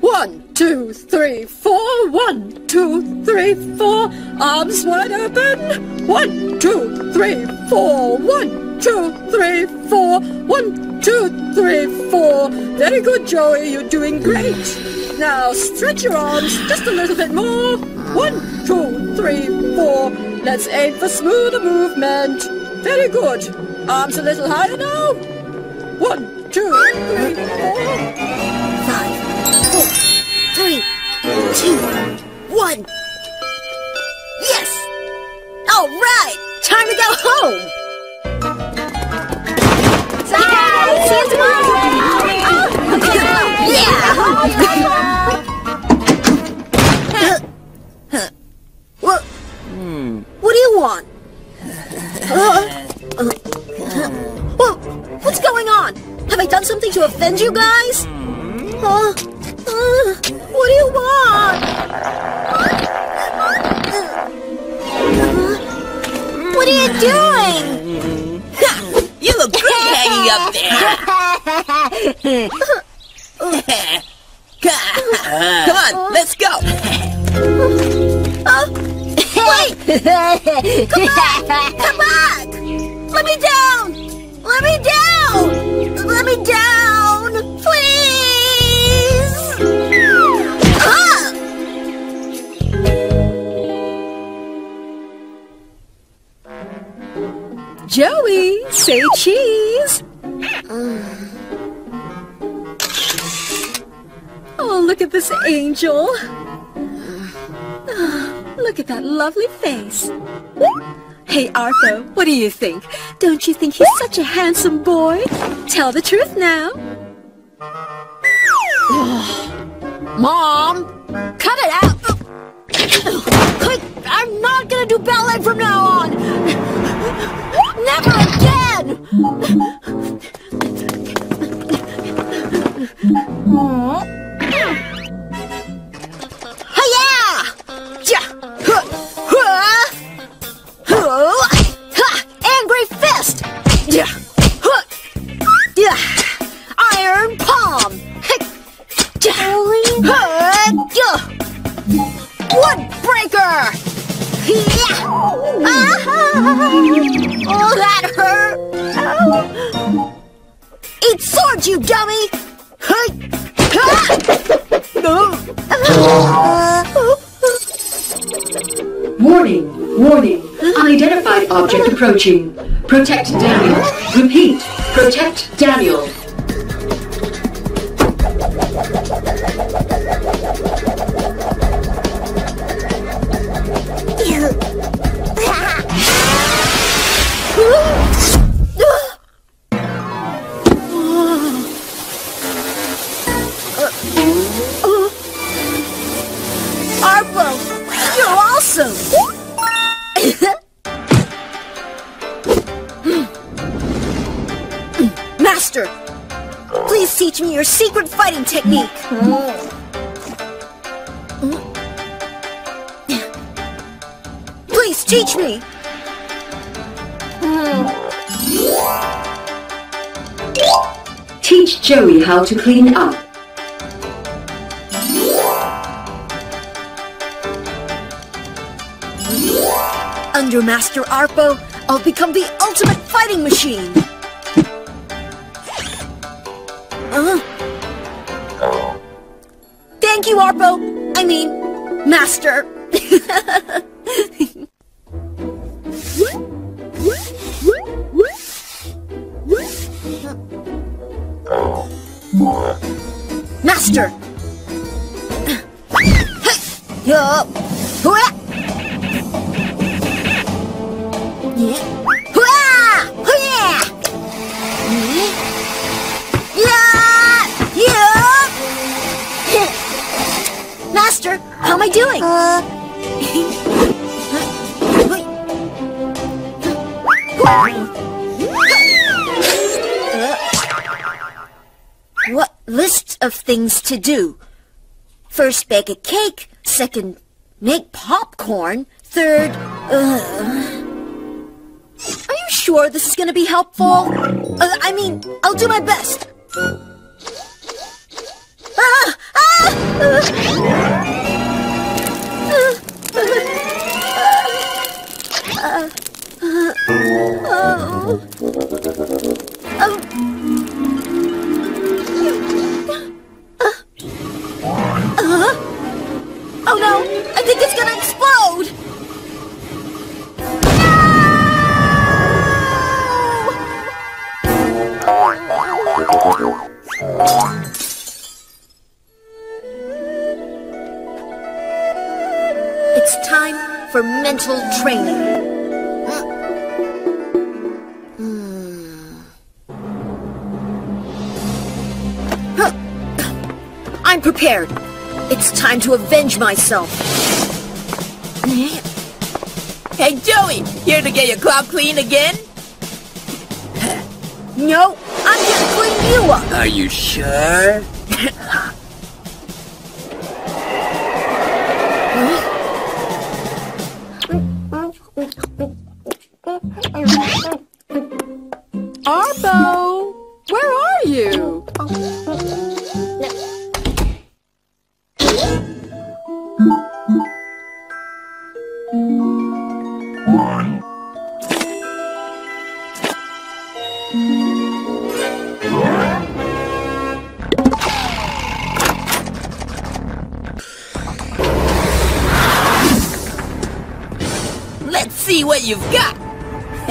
One, two, three, four. One, two, three, four. Arms wide open. One, two, three, four. One, two, three, four. One, two, three, four. Very good, Joey. You're doing great. Now stretch your arms just a little bit more. One, two, three, four. Let's aim for smoother movement. Very good. Arms a little higher now. One, two, three, four. Five, four, three, two, one. Yes! All right! Time to go home! Bye! See you tomorrow! yeah! What? What do you want? Uh, uh, Whoa, what's going on? Have I done something to offend you guys? Huh? Uh, what do you want? What are you doing? You look great hanging up there. Come on, let's go. Uh, wait! Come back! Come back! Let me down! Let me down! Let me down! Please! Ah! Joey, say cheese. Oh, look at this angel. Ah, Look at that lovely face. Hey, Arthur, what do you think? Don't you think he's such a handsome boy? Tell the truth now. Mom! Cut it out! Quick! I'm not gonna do ballet from now on! Never again! Wood breaker! Yeah! Ah! Oh, that hurt! Eat swords, you dummy! Hey! Warning, warning. Unidentified object approaching. Protect Daniel. Repeat, protect Daniel. Teach me your secret fighting technique. Please teach me. Teach Joey how to clean up. Under Master Arpo, I'll become the ultimate fighting machine. Uh. Thank you, Arpo. I mean, Master. Master. Yup. Am I doing? what list of things to do? First, bake a cake. Second, make popcorn. Third, uh... Are you sure this is going to be helpful? Uh, I mean, I'll do my best. Ah! Ah! Oh prepared. It's time to avenge myself. Hey, Joey, here to get your club clean again? No, I'm here to clean you up. Are you sure? What you've got.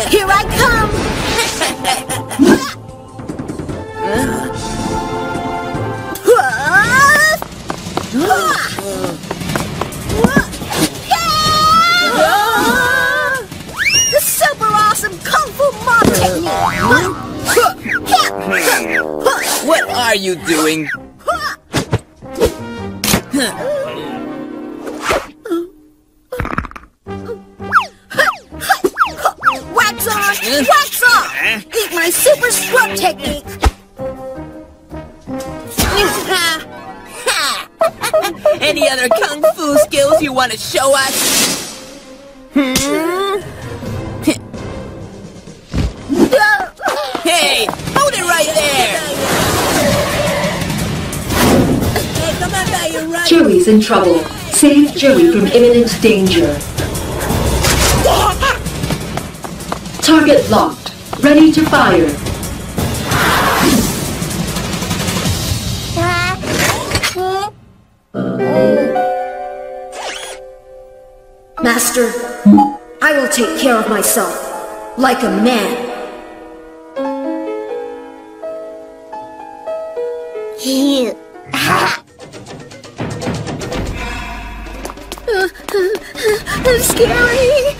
Here I come. The super awesome kung fu mob technique. What are you doing? Trouble. Save Joey from imminent danger. Target locked. Ready to fire. Master, I will take care of myself, like a man. Scary!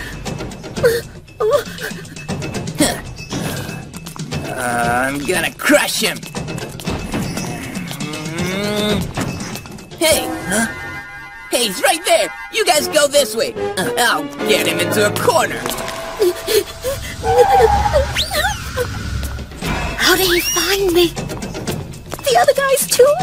I'm gonna crush him. Hey, huh? Hey, he's right there. You guys go this way. I'll get him into a corner. How did he find me? The other guys too?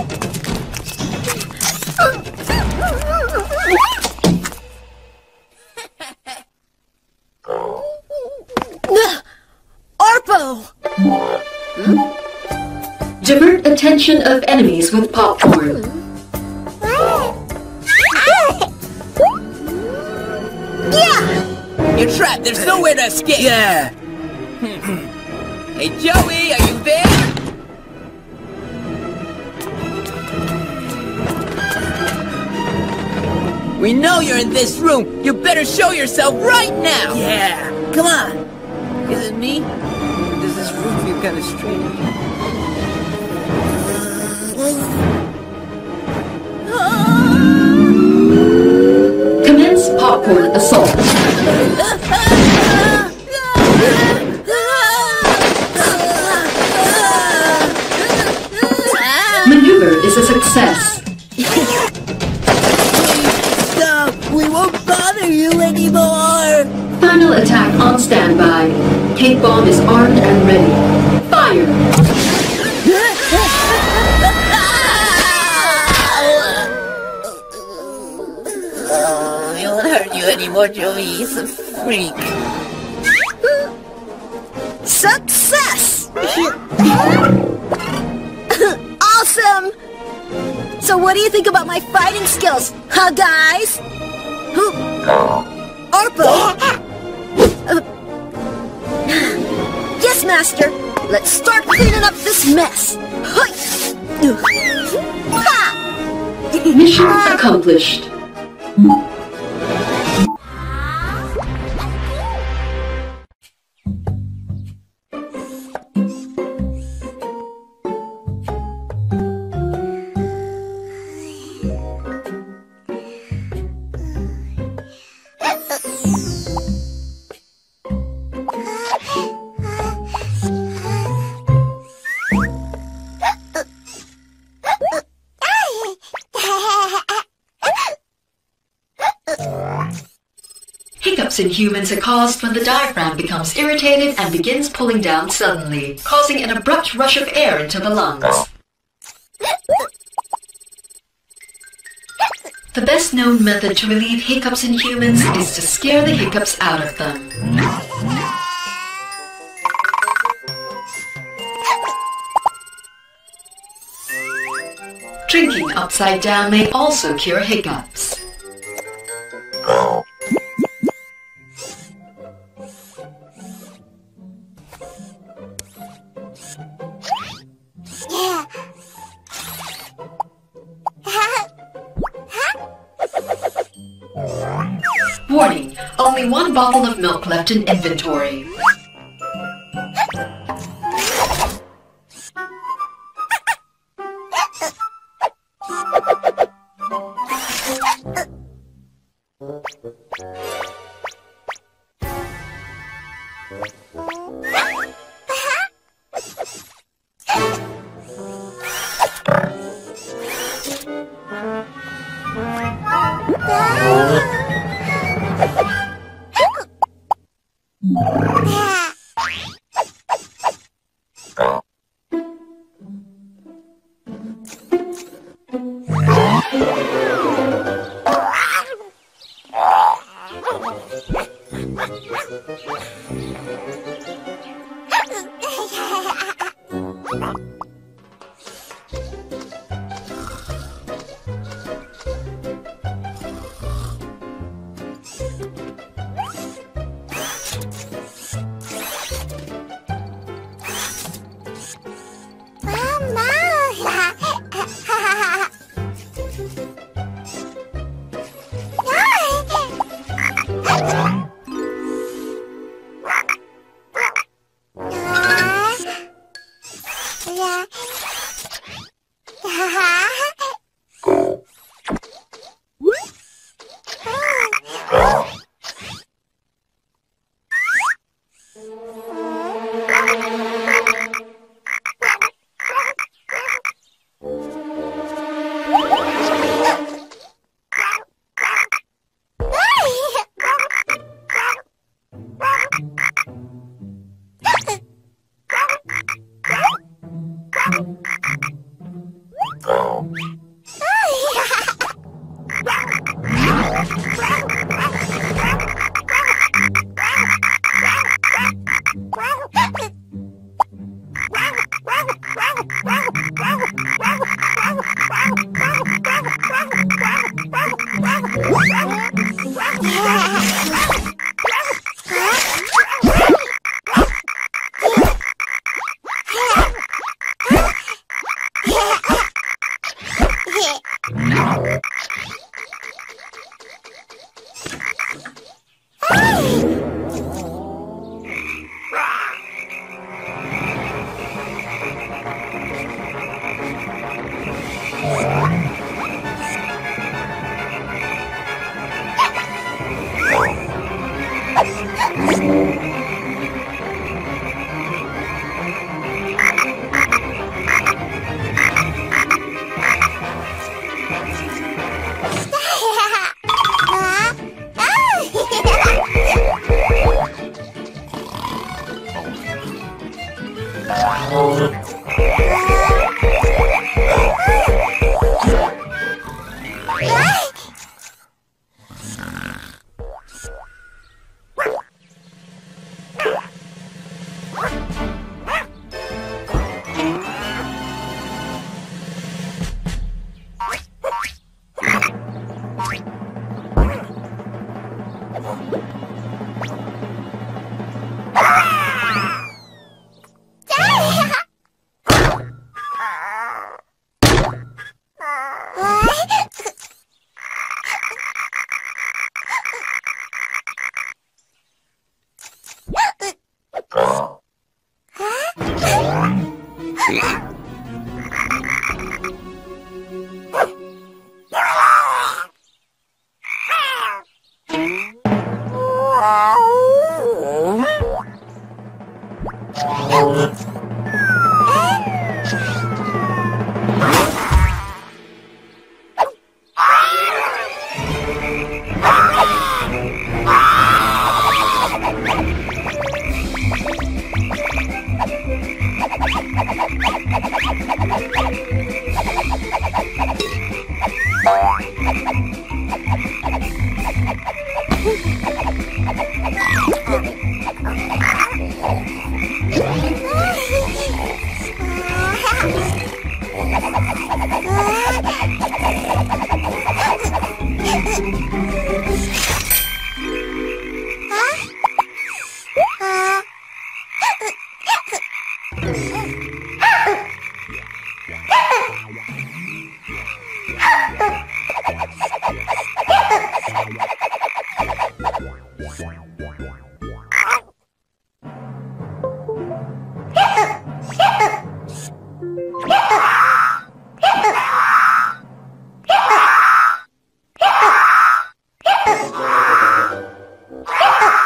Attention of enemies with popcorn. Yeah! You're trapped. There's nowhere to escape. Yeah. hey, Joey, are you there? We know you're in this room. You better show yourself right now. Yeah. Come on. Is it me? Does this room feel kind of strange? Commence popcorn assault. Maneuver is a success. Stop. We won't bother you anymore. Final attack on standby. Cake bomb is armed and ready. Fire. Hurt you anymore, He's a freak. Success! awesome! So what do you think about my fighting skills, huh, guys? Who? Arpo? Uh, yes, Master. Let's start cleaning up this mess. Hi! Mission accomplished. Hiccups in humans are caused when the diaphragm becomes irritated and begins pulling down suddenly, causing an abrupt rush of air into the lungs. The best known method to relieve hiccups in humans is to scare the hiccups out of them. Drinking upside down may also cure hiccups. Bottle of milk left in inventory. 哈哈哈。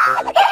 Ah!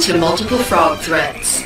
to multiple frog threads.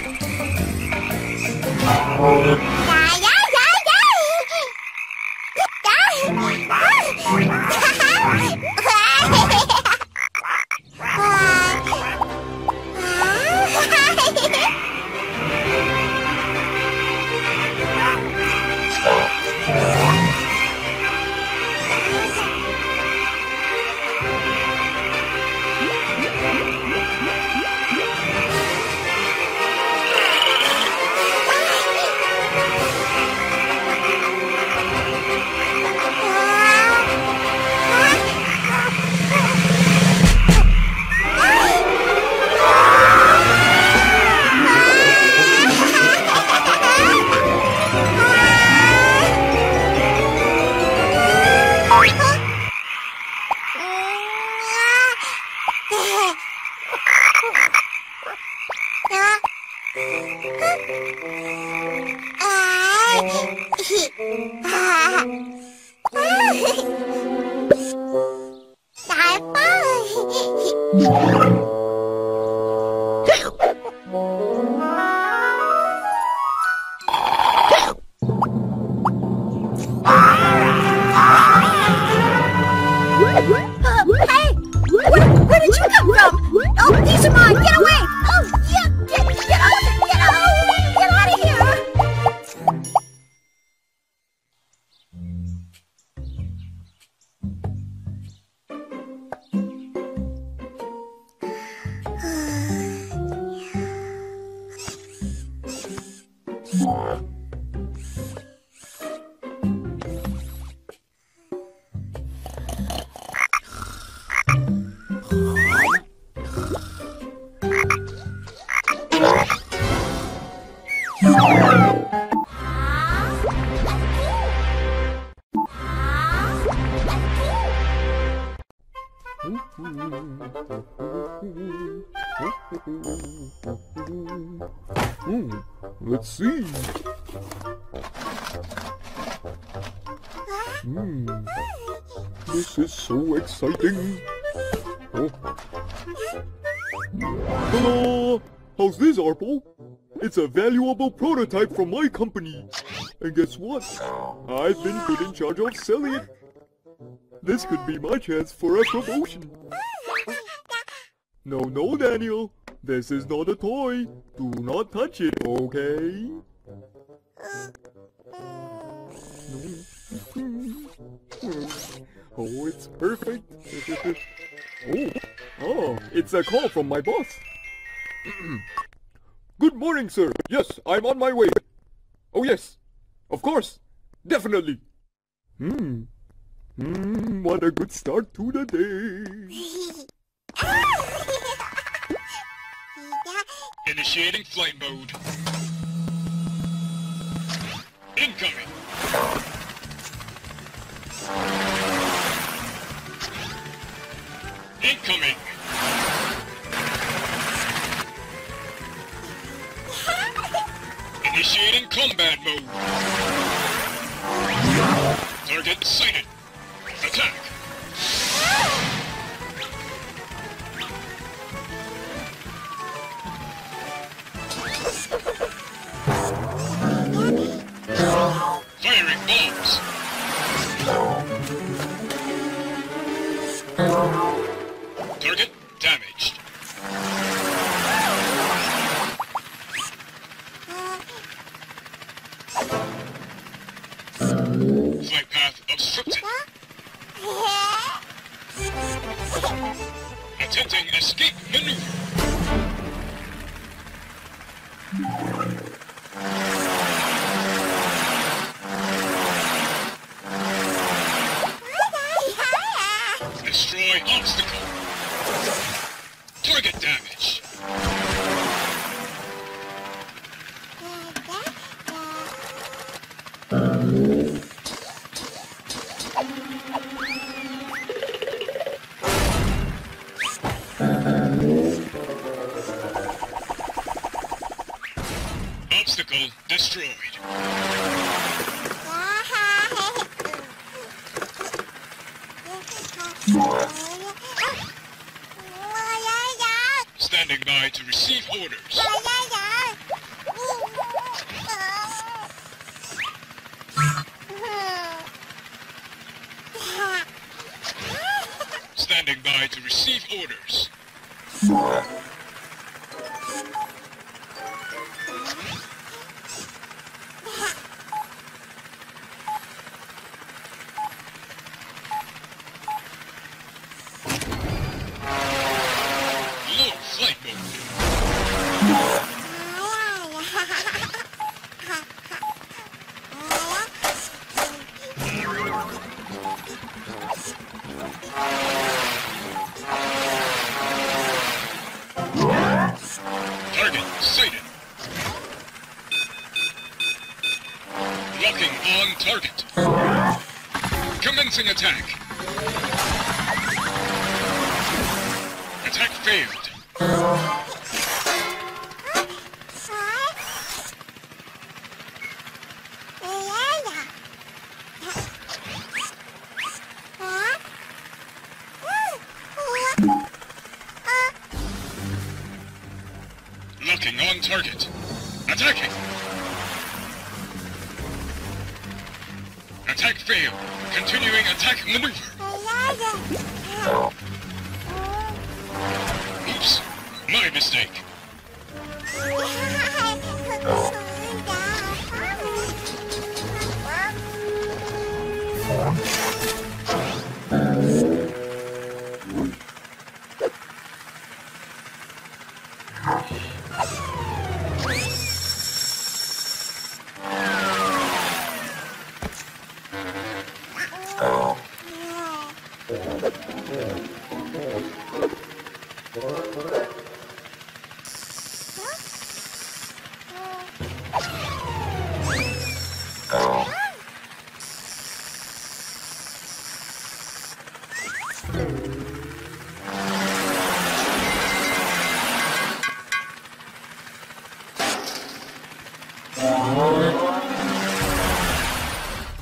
Hmm, let's see. Hmm, this is so exciting. Oh. Hello! How's this, Arpo? It's a valuable prototype from my company. And guess what? I've been put in charge of selling it. This could be my chance for a promotion. No, no, Daniel. This is not a toy. Do not touch it, okay? Oh, it's perfect. oh, oh, it's a call from my boss. Good morning, sir. Yes, I'm on my way. Oh, yes. Of course. Definitely. Hmm. Hmm, what a good start to the day. Initiating flight mode. Incoming. Incoming. Initiating combat mode. Target sighted. Attack. Obstacle destroyed. Standing by to receive orders. Standing by to receive orders. Target. Attacking. Attack failed. Continuing attack maneuver. Oops. My mistake.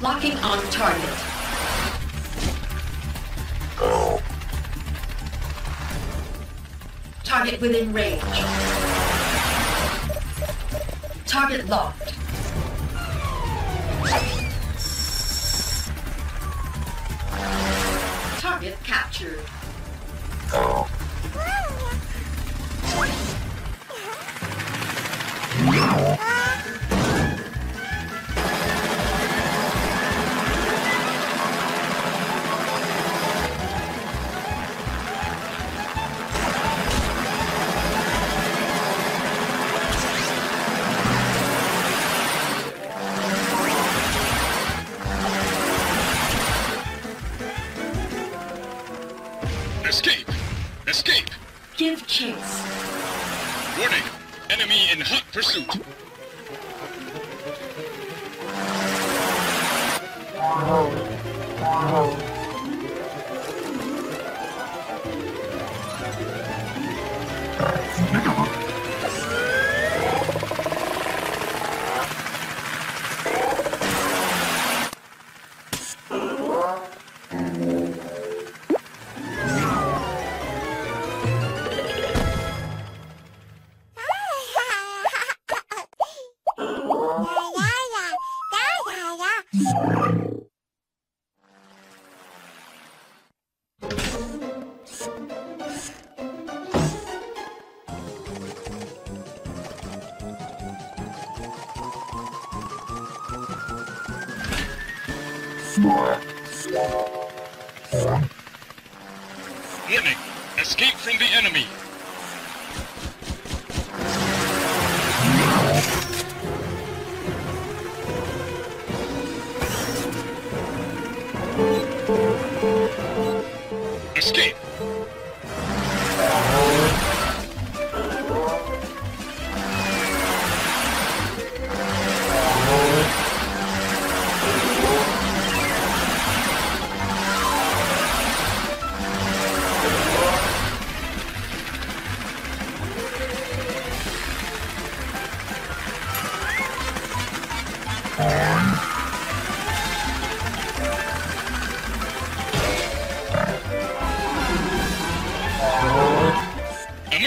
Locking on target. Target within range. Target locked. Target captured.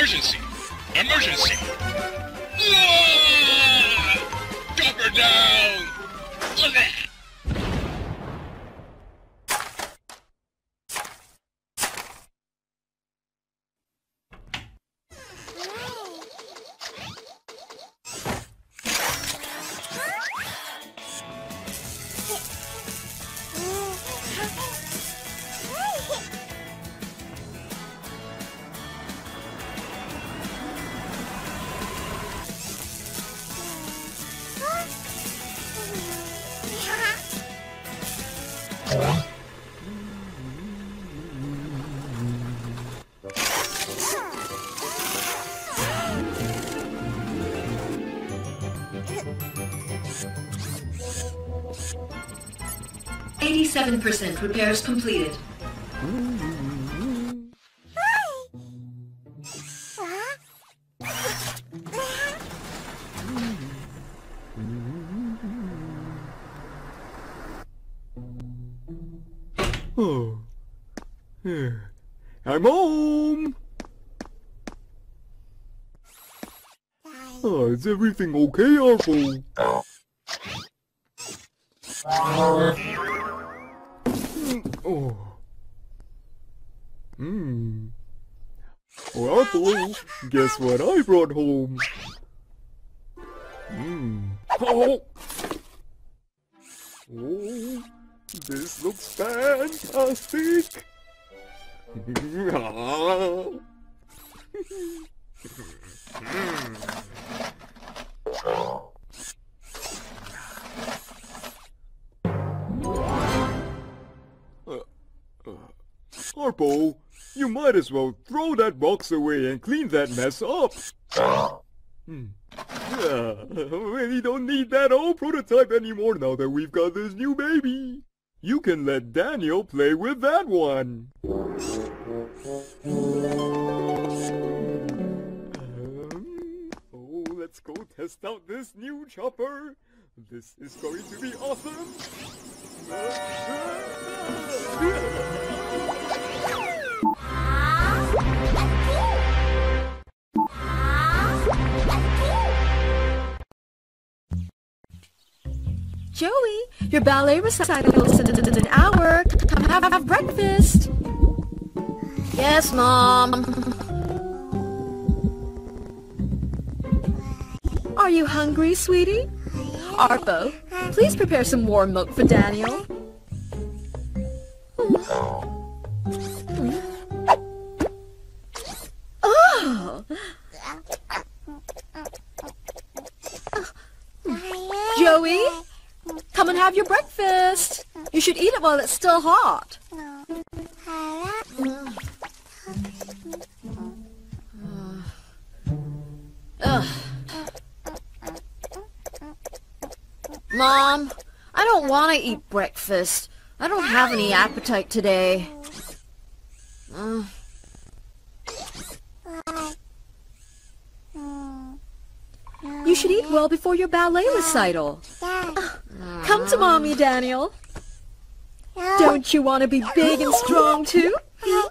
Emergency! Emergency! Ah! Drop her down! Ugh. Eighty-seven percent repairs completed. Oh. Here. I'm home! Oh, is everything okay, Arpo? Oh. Hmm. Well, guess what I brought home? Hmm. Oh! Oh, this looks fantastic! Arpo, you might as well throw that box away and clean that mess up. Hmm. Yeah, we don't need that old prototype anymore now that we've got this new baby. You can let Daniel play with that one. Um, oh, let's go test out this new chopper. This is going to be awesome. Joey, your ballet recital is in an hour. Come have, have breakfast. Yes, Mom. Are you hungry, sweetie? Arpo, please prepare some warm milk for Daniel. Have your breakfast. You should eat it while it's still hot. Mom, I don't want to eat breakfast. I don't have any appetite today. You should eat well before your ballet recital. Come to mommy, Daniel. Don't you want to be big and strong too? Hmm?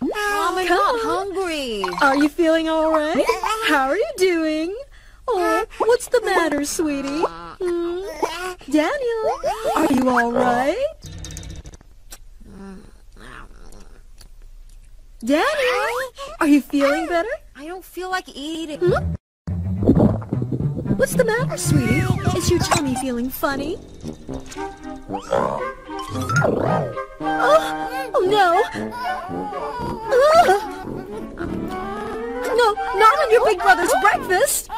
Mom, I'm not hungry. Are you feeling all right? How are you doing? Oh, what's the matter, sweetie? Hmm? Daniel, are you all right? Daniel, are you feeling better? I don't feel like eating. What's the matter, sweetie? Is your tummy feeling funny? Oh, oh no! Ugh. No, not on your big brother's breakfast!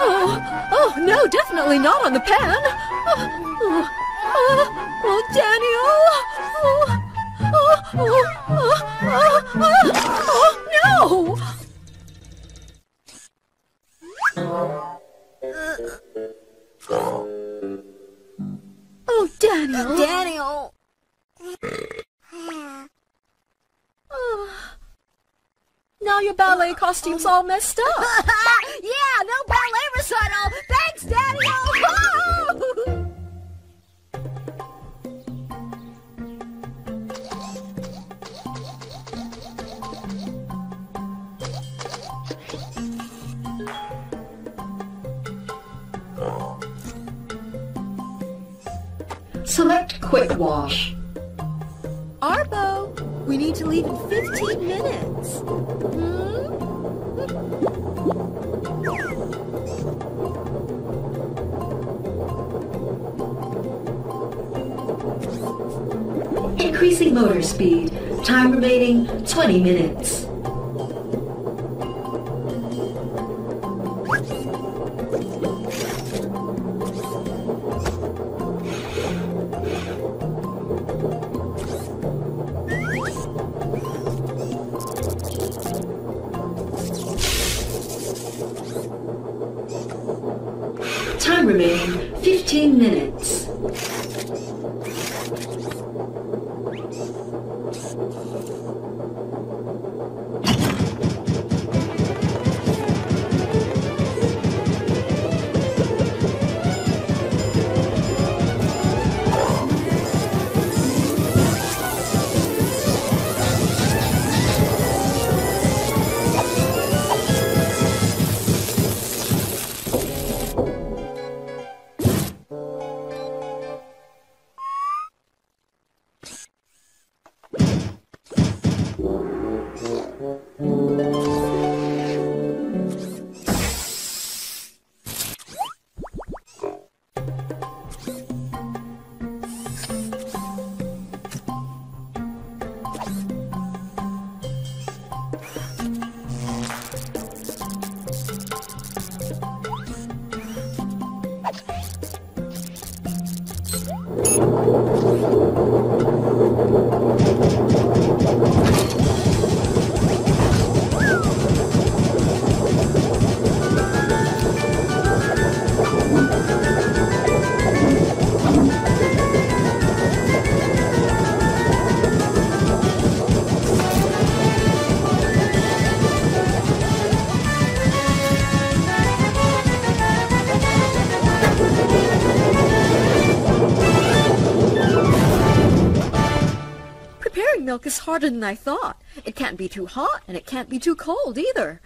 Oh, no, definitely not on the pan! Oh, Daniel! Oh, oh, oh, oh, no! Oh, Daniel! Daniel. Oh. Now your ballet costume's all messed up. yeah, no ballet recital. Thanks, Daniel. Select Quick Wash. Arpo, we need to leave in 15 minutes. Hmm? Increasing motor speed. Time remaining 20 minutes. Música milk is harder than I thought. It can't be too hot, and it can't be too cold either.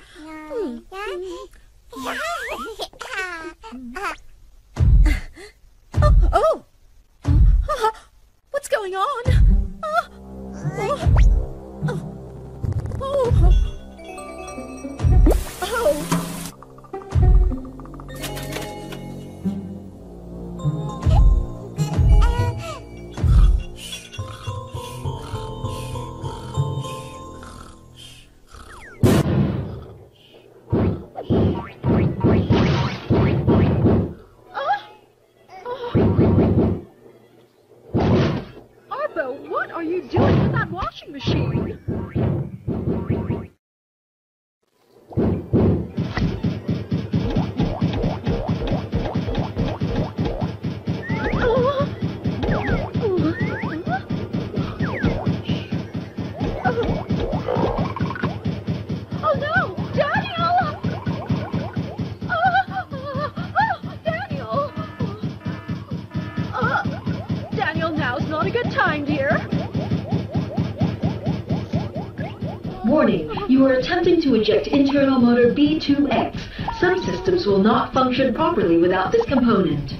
Attempting to eject internal motor B2X. Some systems will not function properly without this component.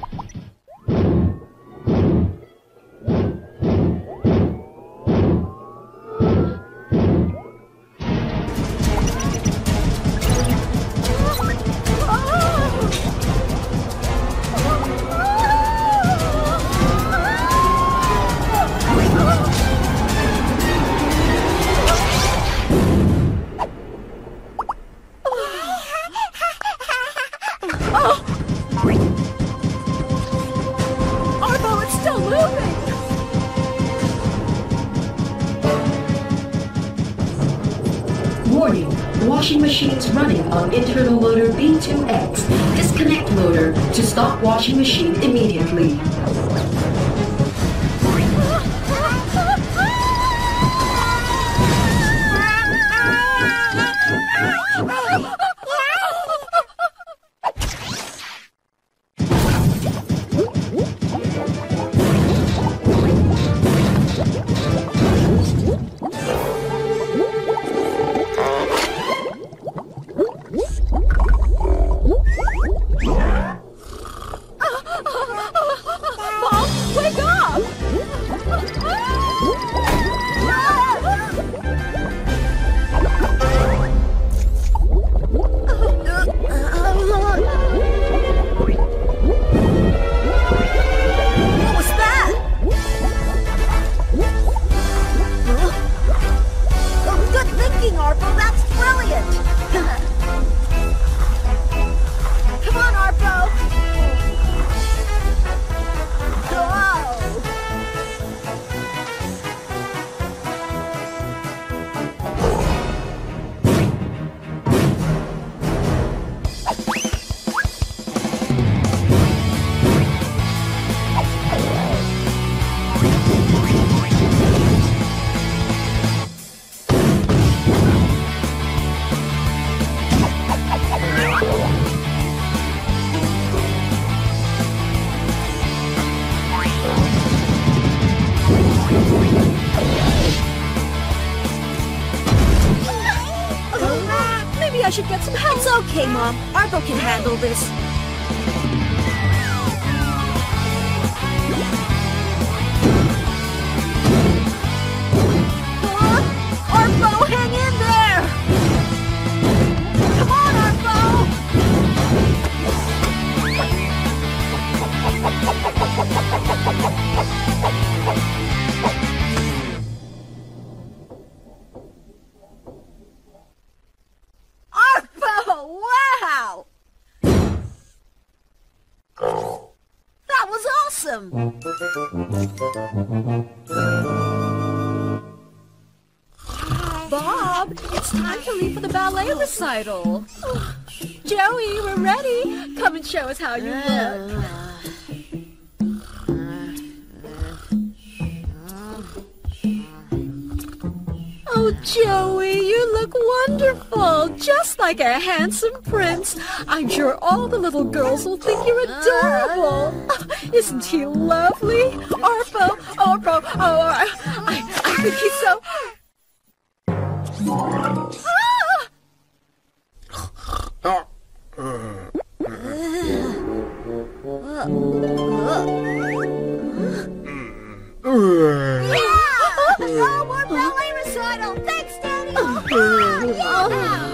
Washing machine okay, Mom. Arpo can handle this. Huh? Arpo, hang recital. Joey, we're ready. Come and show us how you look. Oh, Joey, you look wonderful, just like a handsome prince. I'm sure all the little girls will think you're adorable. Isn't he lovely? Arpo, Arpo, oh, I, I think he's so... Mm. Oh, oh, oh, yeah! No more ballet recital. Thanks, Daddy. yeah.